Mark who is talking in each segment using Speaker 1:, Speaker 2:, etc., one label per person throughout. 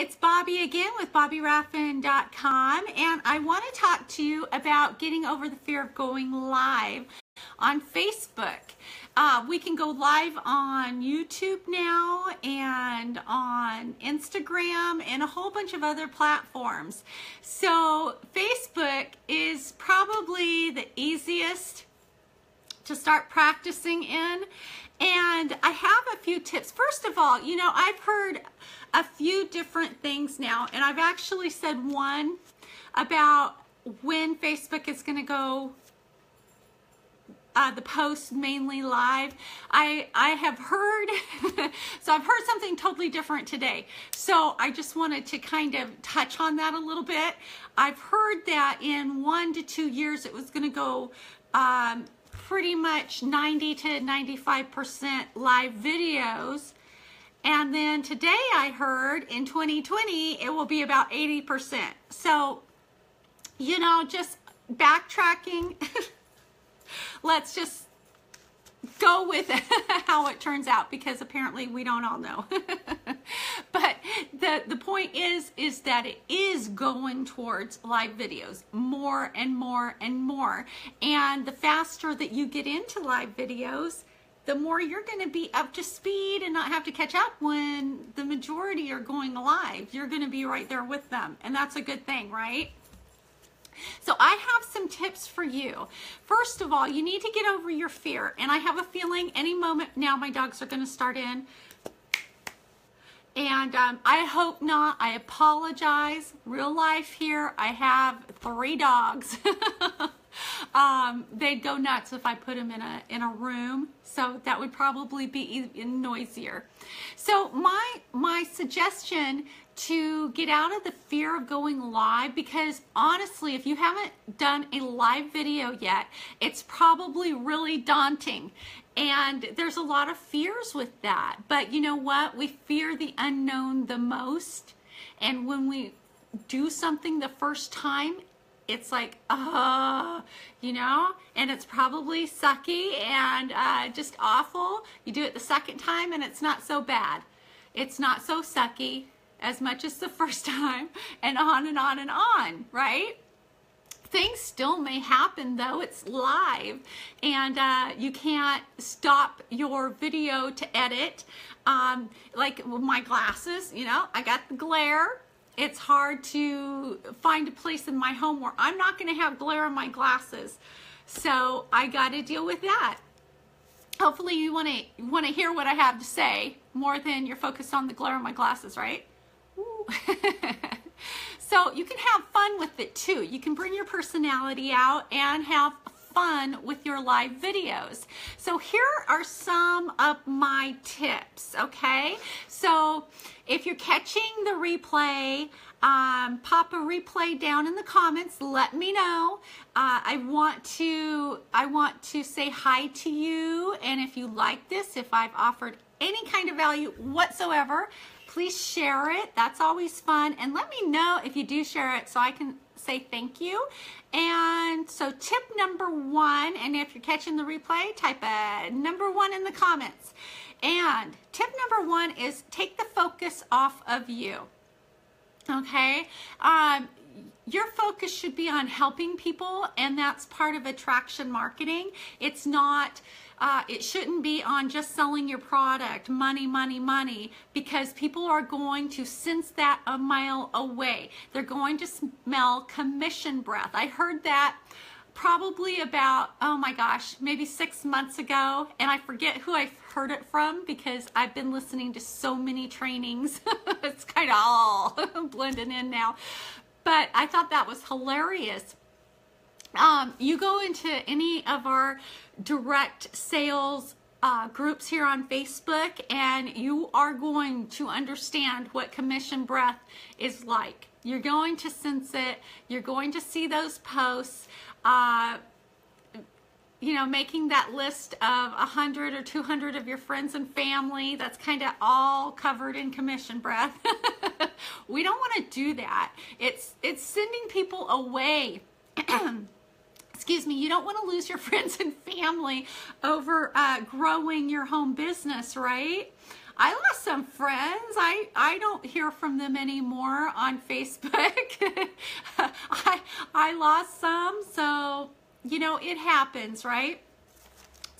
Speaker 1: it's Bobbi again with BobbiRaffin.com, and I want to talk to you about getting over the fear of going live on Facebook. Uh, we can go live on YouTube now and on Instagram and a whole bunch of other platforms. So, Facebook is probably the easiest to start practicing in. And I have a few tips. First of all, you know, I've heard a few different things now, and I've actually said one about when Facebook is going to go uh, the post mainly live. I I have heard, so I've heard something totally different today. So I just wanted to kind of touch on that a little bit. I've heard that in one to two years it was going to go um, pretty much 90 to 95% live videos. And then today I heard in 2020 it will be about 80%. So, you know, just backtracking, let's just go with how it turns out because apparently we don't all know. but the the point is is that it is going towards live videos more and more and more. And the faster that you get into live videos, the more you're going to be up to speed and not have to catch up when the majority are going live. You're going to be right there with them. And that's a good thing, right? So I have some tips for you. First of all, you need to get over your fear. And I have a feeling any moment now my dogs are going to start in. And um, I hope not. I apologize. Real life here. I have three dogs. um, they'd go nuts if I put them in a in a room. So that would probably be even noisier. So my my suggestion to get out of the fear of going live because honestly, if you haven't done a live video yet, it's probably really daunting. And there's a lot of fears with that. But you know what? We fear the unknown the most. And when we do something the first time, it's like, uh, you know, and it's probably sucky and uh, just awful. You do it the second time and it's not so bad. It's not so sucky as much as the first time, and on and on and on, right? Things still may happen though, it's live, and uh, you can't stop your video to edit. Um, like my glasses, you know, I got the glare. It's hard to find a place in my home where I'm not going to have glare on my glasses. So I got to deal with that hopefully you want to want to hear what I have to say more than you're focused on the glare on my glasses, right? so you can have fun with it too. You can bring your personality out and have fun with your live videos. So here are some of my tips, okay? So if you're catching the replay, um, pop a replay down in the comments. Let me know. Uh, I want to I want to say hi to you, and if you like this, if I've offered any kind of value whatsoever, Please share it. That's always fun. And let me know if you do share it so I can say thank you. And so tip number one, and if you're catching the replay, type a number one in the comments. And tip number one is take the focus off of you. Okay? Um, your focus should be on helping people, and that's part of attraction marketing. It's not uh, it shouldn't be on just selling your product, money, money, money, because people are going to sense that a mile away. They're going to smell commission breath. I heard that probably about, oh my gosh, maybe six months ago, and I forget who I heard it from because I've been listening to so many trainings. it's kind of all blending in now. But I thought that was hilarious um, you go into any of our direct sales uh, groups here on Facebook and you are going to understand what commission breath is like. You're going to sense it. You're going to see those posts. Uh, you know, making that list of 100 or 200 of your friends and family, that's kind of all covered in commission breath. we don't want to do that. It's, it's sending people away excuse me, you don't want to lose your friends and family over uh, growing your home business, right? I lost some friends. I, I don't hear from them anymore on Facebook. I, I lost some, so, you know, it happens, right?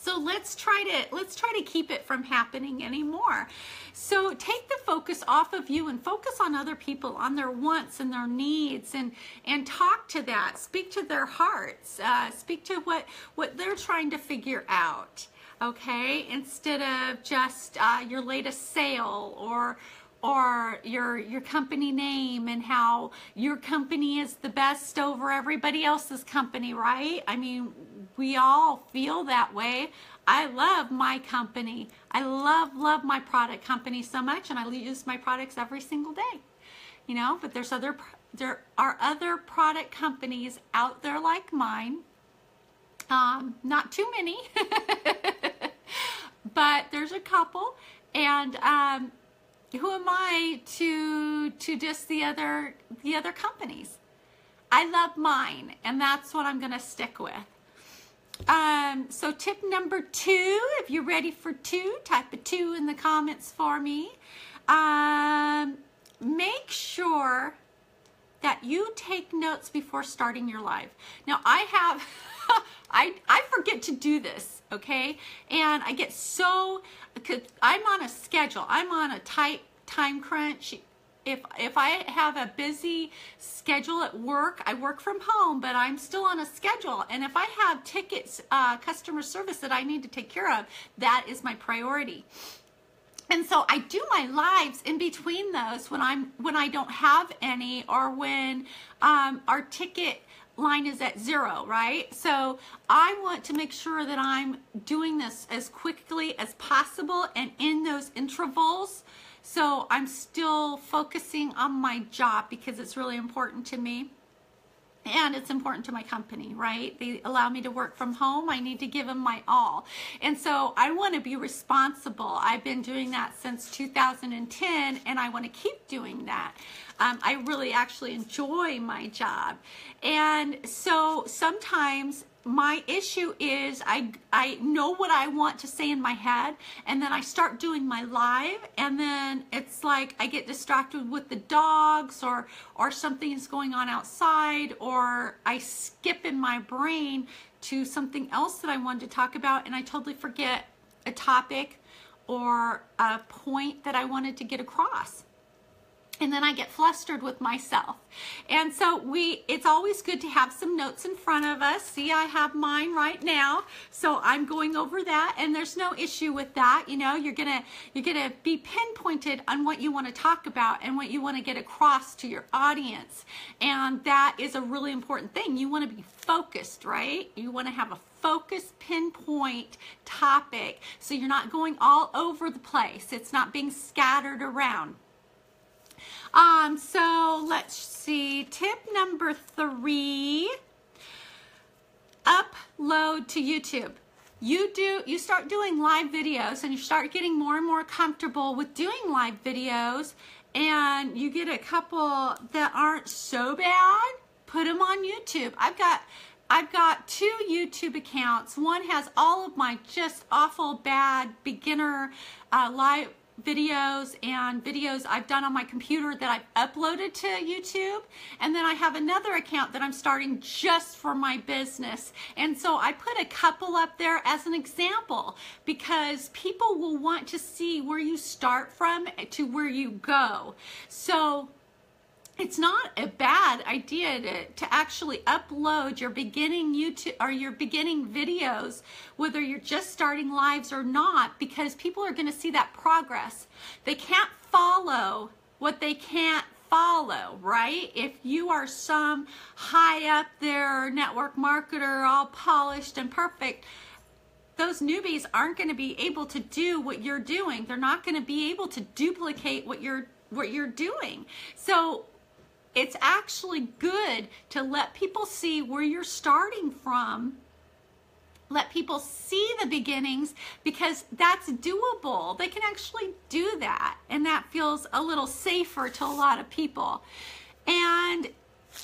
Speaker 1: So let's try to let's try to keep it from happening anymore. So take the focus off of you and focus on other people, on their wants and their needs, and and talk to that. Speak to their hearts. Uh, speak to what what they're trying to figure out. Okay, instead of just uh, your latest sale or or your your company name and how your company is the best over everybody else's company, right? I mean, we all feel that way. I love my company. I love love my product company so much and I use my products every single day. You know, but there's other there are other product companies out there like mine. Um, not too many, but there's a couple, and um, who am I to to diss the other the other companies? I love mine, and that's what I'm going to stick with. Um, so tip number two, if you're ready for two, type a two in the comments for me. Um, make sure that you take notes before starting your live. Now I have, I, I forget to do this, okay? And I get so, I'm on a schedule. I'm on a tight time crunch if if I have a busy schedule at work, I work from home, but I'm still on a schedule. And if I have tickets, uh, customer service that I need to take care of, that is my priority. And so I do my lives in between those when I'm when I don't have any or when um, our ticket line is at zero, right? So I want to make sure that I'm doing this as quickly as possible and in those intervals so I'm still focusing on my job because it's really important to me. And it's important to my company, right? They allow me to work from home. I need to give them my all. And so I want to be responsible. I've been doing that since 2010 and I want to keep doing that. Um, I really actually enjoy my job. And so sometimes my issue is I I know what I want to say in my head and then I start doing my live and then it's like I get distracted with the dogs or or something is going on outside or I skip in my brain to something else that I wanted to talk about and I totally forget a topic or a point that I wanted to get across and then I get flustered with myself. And so we it's always good to have some notes in front of us. See, I have mine right now. So I'm going over that and there's no issue with that. You know, you're going to you're going to be pinpointed on what you want to talk about and what you want to get across to your audience. And that is a really important thing. You want to be focused, right? You want to have a focused pinpoint topic so you're not going all over the place. It's not being scattered around. Um, so let's see. Tip number three upload to YouTube. You do you start doing live videos and you start getting more and more comfortable with doing live videos and you get a couple that aren't so bad, put them on YouTube. I've got I've got two YouTube accounts. One has all of my just awful bad beginner uh, live videos and videos I've done on my computer that I've uploaded to YouTube. And then I have another account that I'm starting just for my business. And so I put a couple up there as an example because people will want to see where you start from to where you go. So it's not a bad idea to, to actually upload your beginning YouTube or your beginning videos, whether you're just starting lives or not, because people are going to see that progress. They can't follow what they can't follow, right? If you are some high up there network marketer, all polished and perfect, those newbies aren't going to be able to do what you're doing. They're not going to be able to duplicate what you're what you're doing. So it's actually good to let people see where you're starting from. Let people see the beginnings because that's doable. They can actually do that, and that feels a little safer to a lot of people. And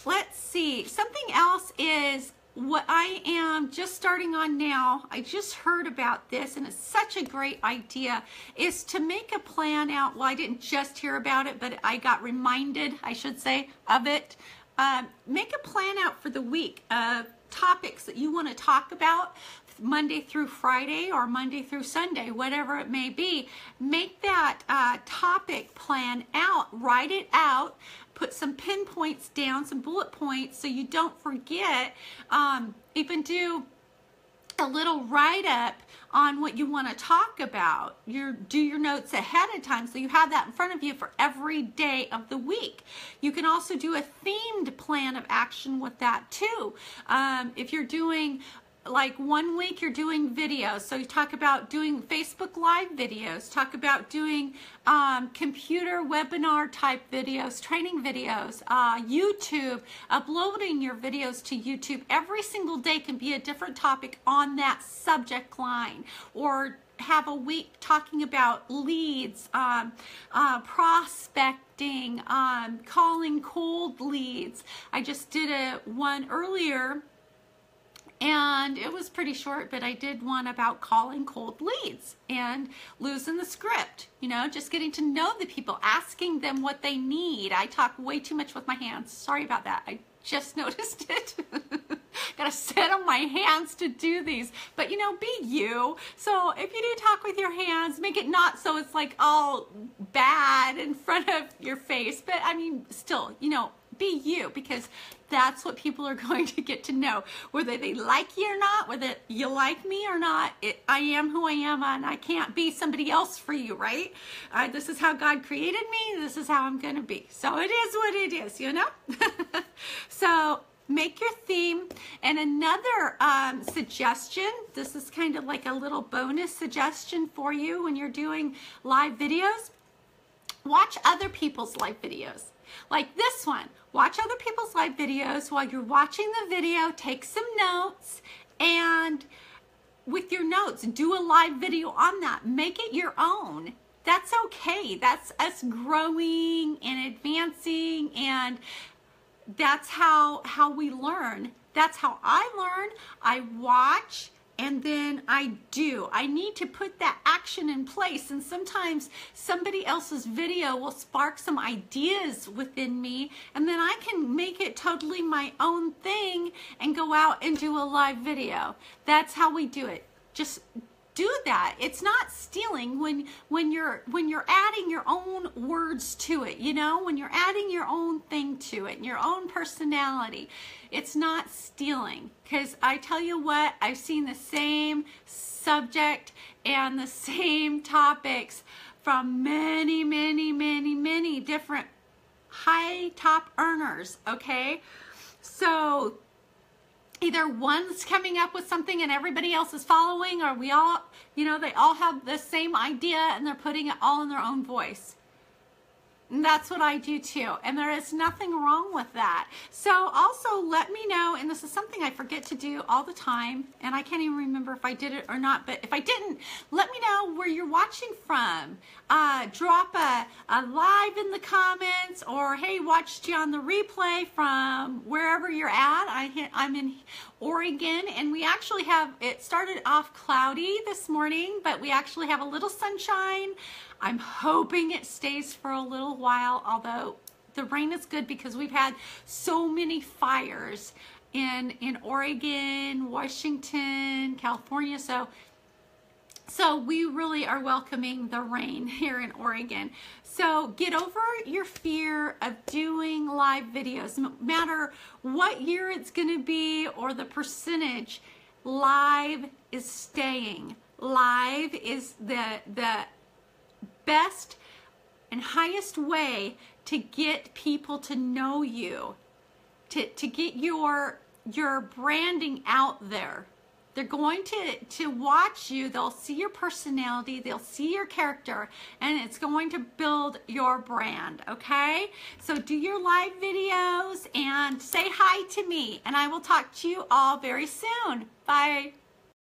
Speaker 1: let's see, something else is what I am just starting on now, I just heard about this and it's such a great idea, is to make a plan out. Well, I didn't just hear about it, but I got reminded, I should say, of it. Um, make a plan out for the week of topics that you want to talk about Monday through Friday or Monday through Sunday, whatever it may be. Make that uh, topic plan out, write it out, put some pinpoints down, some bullet points so you don't forget. Um, even do a little write-up on what you want to talk about. Your do your notes ahead of time so you have that in front of you for every day of the week. You can also do a themed plan of action with that too. Um, if you're doing like one week you're doing videos. So you talk about doing facebook live videos talk about doing um, computer webinar type videos training videos uh, youtube uploading your videos to youtube. Every single day can be a different topic on that subject line. Or have a week talking about leads um, uh, prospecting um, calling cold leads. I just did a one earlier and it was pretty short, but I did one about calling cold leads and losing the script, you know, just getting to know the people, asking them what they need. I talk way too much with my hands. Sorry about that. I just noticed it. Gotta sit on my hands to do these. But you know, be you. So if you do talk with your hands, make it not so it's like all bad in front of your face. But I mean, still, you know, be you because that's what people are going to get to know. Whether they like you or not whether you like me or not it, i am who i am and i can't be somebody else for you right? Uh, this is how god created me. This is how i'm gonna be. So it is what it is you know? So make your theme. And another um, suggestion this is kind of like a little bonus suggestion for you when you're doing live videos. Watch other people's live videos like this one, watch other people's live videos. While you're watching the video, take some notes and with your notes, do a live video on that. Make it your own. That's okay. That's us growing and advancing and that's how how we learn. That's how I learn. I watch and then I do. I need to put that action in place. And sometimes somebody else's video will spark some ideas within me, and then I can make it totally my own thing and go out and do a live video. That's how we do it. Just do that. It's not stealing when when you're when you're adding your own words to it you know? When you're adding your own thing to it your own personality it's not stealing. Because i tell you what i've seen the same subject and the same topics from many many many many different high top earners okay? So either one's coming up with something and everybody else is following or we all you know they all have the same idea and they're putting it all in their own voice that's what I do too. And there is nothing wrong with that. So also let me know, and this is something I forget to do all the time, and I can't even remember if I did it or not, but if I didn't, let me know where you're watching from. Uh, drop a, a live in the comments, or hey, watched you on the replay from wherever you're at. I, I'm in Oregon, and we actually have, it started off cloudy this morning, but we actually have a little sunshine. I'm hoping it stays for a little while, although the rain is good because we've had so many fires in in Oregon, Washington, California. So so we really are welcoming the rain here in Oregon. So get over your fear of doing live videos, no matter what year it's going to be or the percentage. Live is staying. Live is the the best and highest way to get people to know you, to, to get your, your branding out there. They're going to, to watch you, they'll see your personality, they'll see your character, and it's going to build your brand, okay? So do your live videos and say hi to me, and I will talk to you all very soon. Bye.